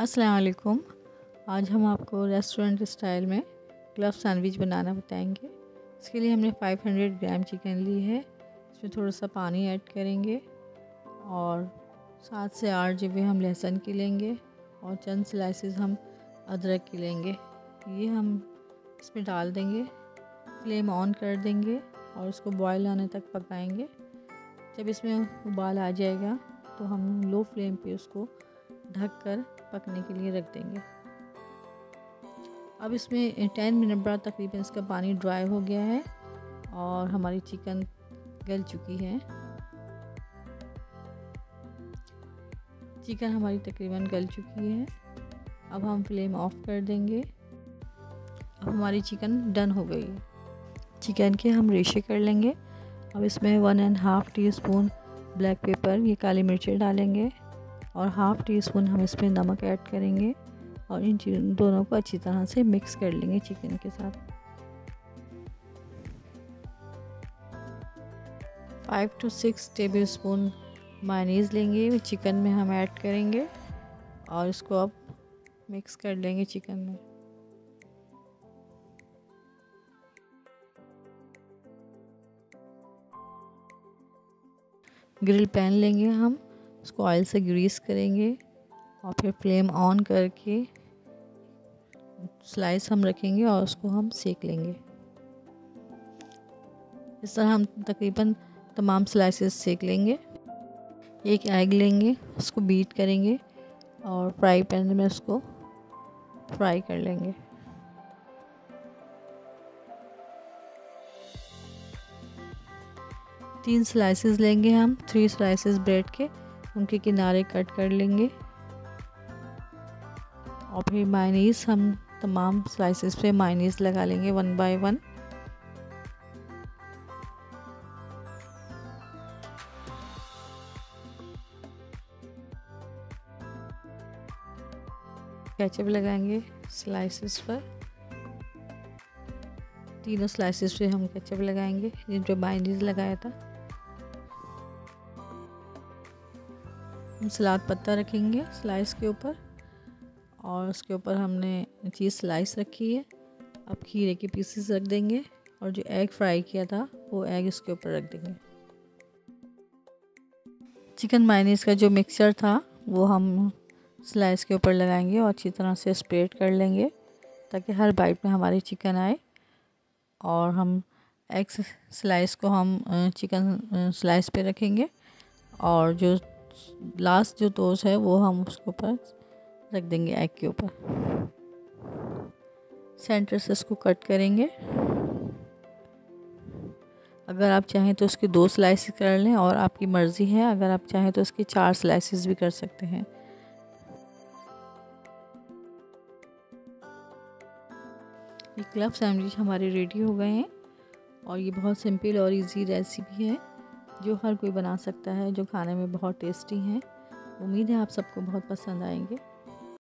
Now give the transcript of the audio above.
अस्सलाम वालेकुम आज हम आपको रेस्टोरेंट स्टाइल में ग्लव सैंडविच बनाना बताएँगे। इसके लिए हमने 500 ग्राम चिकन ली है। इसमें थोड़ा सा पानी ऐड करेंगे और सात से आठ जबे हम लहसुन की लेंगे और चंद स्लाइसेस हम अदरक की लेंगे ये हम इसमें डाल देंगे, फ्लेम ऑन कर देंगे और इसको बॉयल आने तक पकाएँगे। जब इसमें उबाल आ जाएगा तो हम लो फ्लेम पे उसको ढक कर पकने के लिए रख देंगे। अब इसमें टेन मिनट बाद तकरीबन इसका पानी ड्राई हो गया है और हमारी चिकन गल चुकी है। चिकन हमारी तकरीबन गल चुकी है। अब हम फ्लेम ऑफ़ कर देंगे। अब हमारी चिकन डन हो गई। चिकन के हम रेशे कर लेंगे। अब इसमें one and half teaspoon black pepper, ये काली मिर्चें डालेंगे। और हाफ़ टी स्पून हम इसमें नमक ऐड करेंगे और इन दोनों को अच्छी तरह से मिक्स कर लेंगे चिकन के साथ। Five two six tablespoon mayonnaise लेंगे चिकन में हम ऐड करेंगे और इसको अब मिक्स कर लेंगे चिकन में। ग्रिल पैन लेंगे हम। उसको ऑयल से ग्रीस करेंगे और फिर फ्लेम ऑन करके स्लाइस हम रखेंगे और उसको हम सेक लेंगे। इस तरह हम तकरीबन तमाम स्लाइसेस सेक लेंगे। एक एग लेंगे, उसको बीट करेंगे और फ्राई पैन में उसको फ्राई कर लेंगे। तीन स्लाइसेस लेंगे हम थ्री स्लाइसेस ब्रेड के। उनके किनारे कट कर लेंगे। और फिर मायनीस हम तमाम स्लाइसेस पे मायनीस लगा लेंगे वन बाय वन केचप लगाएँगे स्लाइसेस पर। तीनों स्लाइसेस पे हम केचप लगाएँगे जिन पे मायनीस लगाया था। सलाद पत्ता रखेंगे स्लाइस के ऊपर और उसके ऊपर हमने चीज़ स्लाइस रखी है। अब खीरे के पीसेस रख देंगे और जो एग फ्राई किया था, वो एग इसके ऊपर रख देंगे। चिकन माइनीस का जो मिक्सचर था, वो हम स्लाइस के ऊपर लगाएँगे और अच्छी तरह से स्प्रेड कर लेंगे ताकि हर बाइट में हमारी चिकन आए और हम एग स्लाइस को हम चिकन स्लाइस पे रखेंगे और जो लास्ट जो तोस है, वो हम उसके ऊपर रख देंगे एग के ऊपर। सेंटर से इसको कट करेंगे। अगर आप चाहें तो उसके दो स्लाइसिस कर लें और आपकी मर्ज़ी है, अगर आप चाहें तो उसके चार स्लाइसिस भी कर सकते हैं। ये क्लब सैंडविच हमारे रेडी हो गए हैं और ये बहुत सिंपल और इजी रेसिपी है। जो हर कोई बना सकता है, जो खाने में बहुत टेस्टी हैं। उम्मीद है आप सबको बहुत पसंद आएँगे।